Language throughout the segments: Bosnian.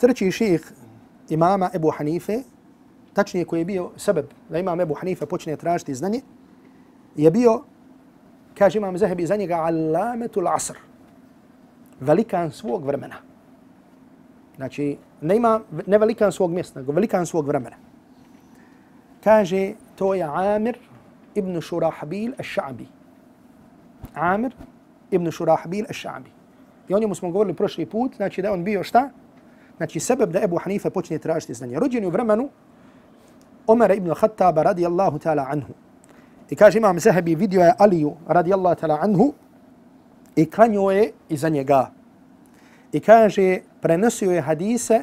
treći ših imama Ebu Hanife, tačnije koji je bio sebeb da imam Ebu Hanife počne tražiti znanje, je bio, kaže imam Zahebi za njega, alametul asr, velikan svog vremena. Znači, ne ima, ne velikan svog mjesta, nego velikan svog vremena. Kaže, to je Amir ibn Shurahbil al-Sha'bi. Amir ibn Shurahbil al-Sha'bi. I o njemu smo govorili prošli put, znači da on bio šta? Znači, sebeb da Ebu Hanife počne tražiti znanje. Rođen u vremenu Omara ibn Khattaba radijallahu ta'ala anhu. I kaže imam Zahebi vidio je Aliju radijallahu ta'ala anhu i klanio je iza njega. I kaže prenosio je hadise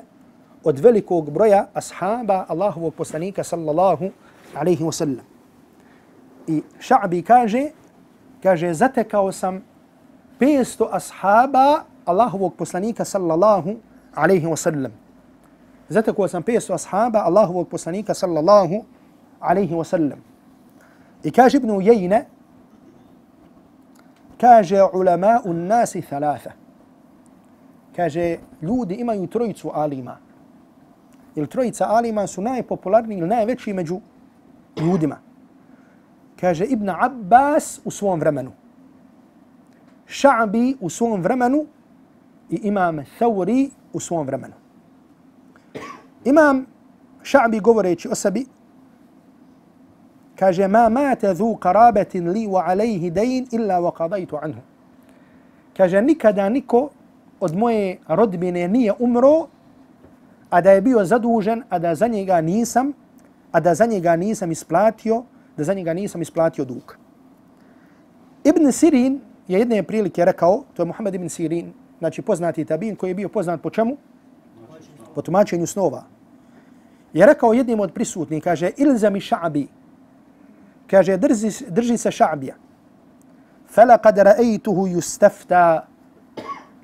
od velikog broja ashaba Allahovog poslanika sallallahu alaihi wa sallam. I Ša'bi kaže, kaže zatekao sam 500 ashaba Allahovog poslanika sallallahu alaihi wa sallam. Zatekao sam 500 ashaba Allahovog poslanika sallallahu alaihi wa sallam. I kaže Ibn Ujejne, kaže ulama u nasi thalatha. Kaže, ljudi imaju trojicu alima. Ili trojica alima su najpopularniji ili najveći među ljudima. Kaže Ibn Abbas u svom vremenu. Ša'bi u svom vremenu i imam Thawri u svom vremenu. Imam Ša'bi govoreći o sebi, kaže ma mate dhu karabetin li wa alejhi dejn illa wa qadaytu anhu. Kaže nikada niko od moje rodbine nije umro, a da je bio zadužen, a da za njega nisam, a da za njega nisam isplatio, da za njega nisam isplatio dug. Ibn Sirin je jedne prilike rekao, to je Muhammed ibn Sirin, znači poznati tabin koji je bio poznat po čemu? Po tumačenju snova. Je rekao jednim od prisutnih, kaže, ilzami ša'bi, kaže, drži, drži se ša'bija. Fela kad ra'ejtuhu yustafta.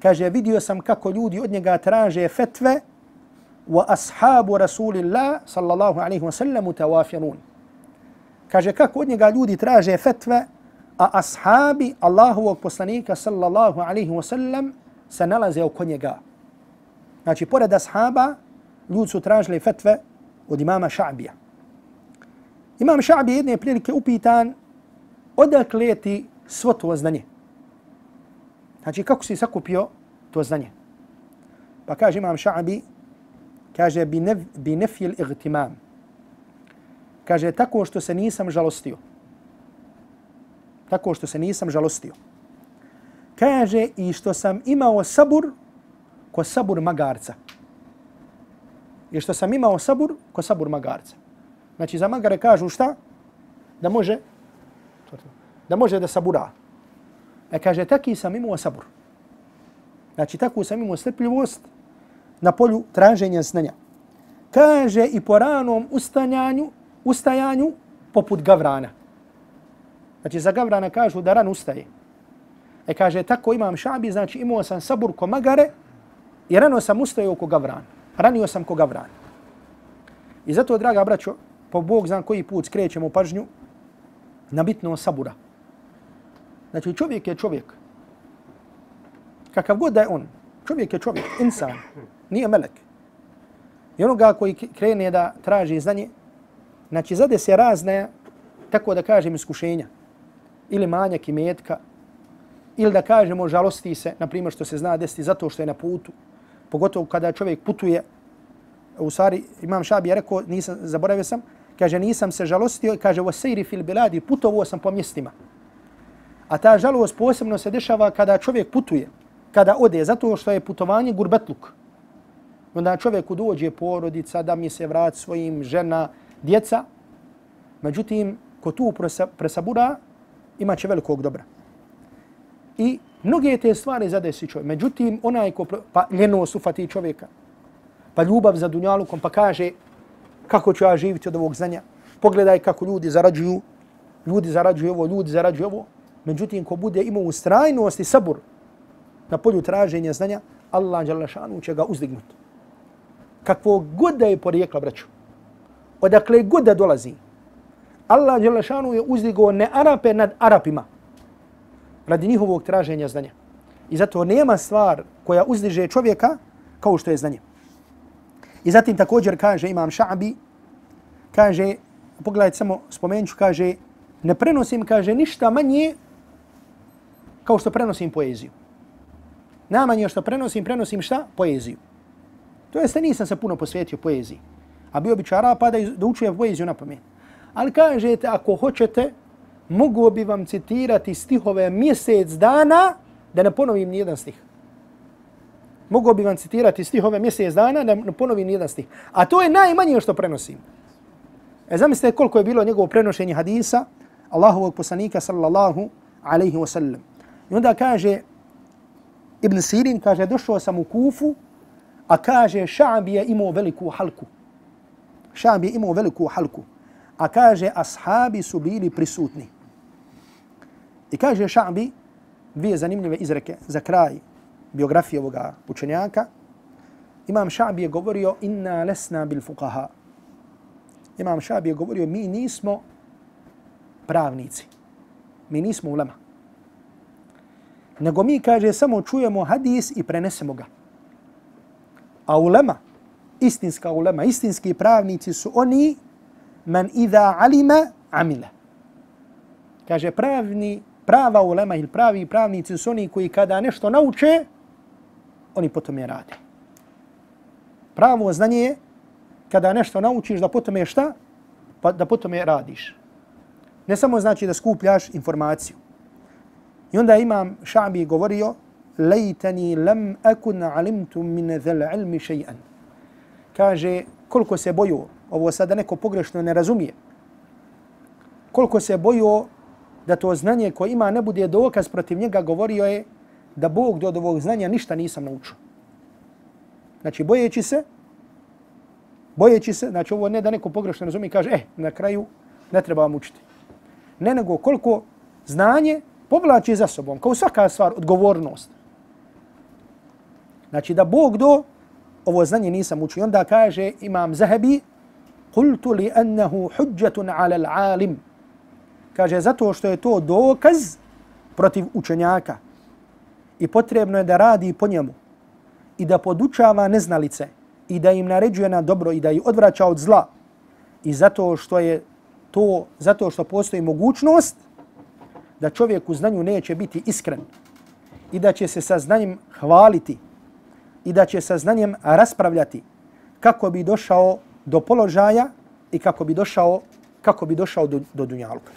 kaže, vidio sam kako ljudi od njega traže fetve, wa ashabu rasulillah sallallahu alaihi wa sallam tawafirun. Kaže, kako od njega ljudi traže fetve, a ashabi Allahovog poslanika sallallahu alaihi wa sallam se nalaze oko njega. Znači, pored ashaba, ljudi su tražili fetve od imama Ša'bija. Imam Ša'bi jedne prilike upitan odakle ti svo to znanje. Znači, kako si sakupio to znanje? Pa kaže imam Ša'bi, kaže, bi, nef, bi nefil igtimam. Kaže, tako što se nisam žalostio. Tako što se nisam žalostio. Kaže, i što sam imao sabur ko sabur magarca. I što sam imao sabur ko sabur magarca. Znači, za magare kažu šta? Da može da može da sabura. E kaže, taki sam imao sabur. Znači, tako sam imao strpljivost na polju traženja znanja. Kaže, i po ranom ustanjanju, ustajanju poput gavrana. Znači, za gavrana kažu da ran ustaje. E kaže, tako imam šabi, znači imao sam sabur ko magare i rano sam ustajao ko gavran. Ranio sam ko gavran. I zato, draga braćo, po Bog znam koji put skrećemo pažnju na bitno sabura. Znači čovjek je čovjek. Kakav god da je on, čovjek je čovjek, insan, nije melek. I onoga koji krene da traži znanje, znači zade se razne, tako da kažem, iskušenja. Ili manjak i metka, ili da kažemo žalosti se, na primjer što se zna desiti zato što je na putu. Pogotovo kada čovjek putuje, u stvari imam šabi je rekao, nisam, zaboravio sam, kaže nisam se žalostio, kaže wa sayri fil biladi, putovao sam po mjestima. A ta žalost posebno se dešava kada čovjek putuje, kada ode, zato što je putovanje gurbetluk. Onda čovjeku dođe porodica, da mi se vrat svojim žena, djeca. Međutim, ko tu presabura, imaće velikog dobra. I mnoge te stvari zadesi čovjek. Međutim, onaj ko pa ljenost ufati čovjeka, pa ljubav za dunjalukom, pa kaže, kako ću ja živiti od ovog znanja. Pogledaj kako ljudi zarađuju, ljudi zarađuju ovo, ljudi zarađuju ovo. Međutim, ko bude imao ustrajnost i sabur na polju traženja znanja, Allah Đalašanu će ga uzdignuti. Kakvo god da je porijekla, braću, odakle god da dolazi, Allah Đalašanu je uzdigao ne Arape nad Arapima radi njihovog traženja znanja. I zato nema stvar koja uzdiže čovjeka kao što je znanje. I zatim također kaže Imam Ša'bi, kaže, pogledajte samo, spomenut ću, kaže, ne prenosim, kaže, ništa manje kao što prenosim poeziju. Najmanje što prenosim, prenosim šta? Poeziju. To jeste nisam se puno posvetio poeziji. A bio bi čara pa da, da učuje poeziju na pamet. Ali kažete, ako hoćete, mogu bi vam citirati stihove mjesec dana da ne ponovim nijedan stih. Mogu bi vam citirati stihove mjesec dana da ne ponovim nijedan stih. A to je najmanje što prenosim. E zamislite koliko je bilo njegovo prenošenje hadisa Allahovog poslanika sallallahu alaihi wa sallam. I onda kaže Ibn Sirin, kaže, došao sam u Kufu, a kaže, Ša'bi je imao veliku halku. Ša'bi je imao veliku halku. A kaže, ashabi su bili prisutni. I kaže Ša'bi, dvije zanimljive izreke za kraj biografije ovoga učenjaka. Imam Ša'bi je govorio, inna lesna bil fuqaha. Imam Ša'bi je govorio, mi nismo pravnici. Mi nismo ulema. Nego mi, kaže, samo čujemo hadis i prenesemo ga. A ulema, istinska ulema, istinski pravnici su oni man idha alima amila. Kaže, pravni, prava ulema ili pravi pravnici su oni koji kada nešto nauče, oni potom je rade. Pravo znanje je kada nešto naučiš da potom je šta? Pa da potom je radiš. Ne samo znači da skupljaš informaciju. I onda imam Ša'bi govorio lejtani lam akun alimtu min zal ilmi še'an. Kaže, koliko se boju, ovo sada neko pogrešno ne razumije, koliko se bojio da to znanje koje ima ne bude dokaz protiv njega, govorio je da Bog do ovog znanja ništa nisam naučio. Znači, bojeći se, bojeći se, znači ovo ne da neko pogrešno razumije kaže, eh, na kraju ne treba vam učiti. Ne nego koliko znanje povlači za sobom, kao svaka stvar, odgovornost. Znači da Bog do ovo znanje nisam učio. Onda kaže imam قلت لأنه حجة ala العالم kaže zato što je to dokaz protiv učenjaka. I potrebno je da radi po njemu i da podučava neznalice i da im naređuje na dobro i da ih odvraća od zla. I zato što je to zato što postoji mogućnost da čovjek u znanju neće biti iskren i da će se sa znanjem hvaliti i da će sa znanjem raspravljati kako bi došao do položaja i kako bi došao kako bi došao do, do dunjaluka.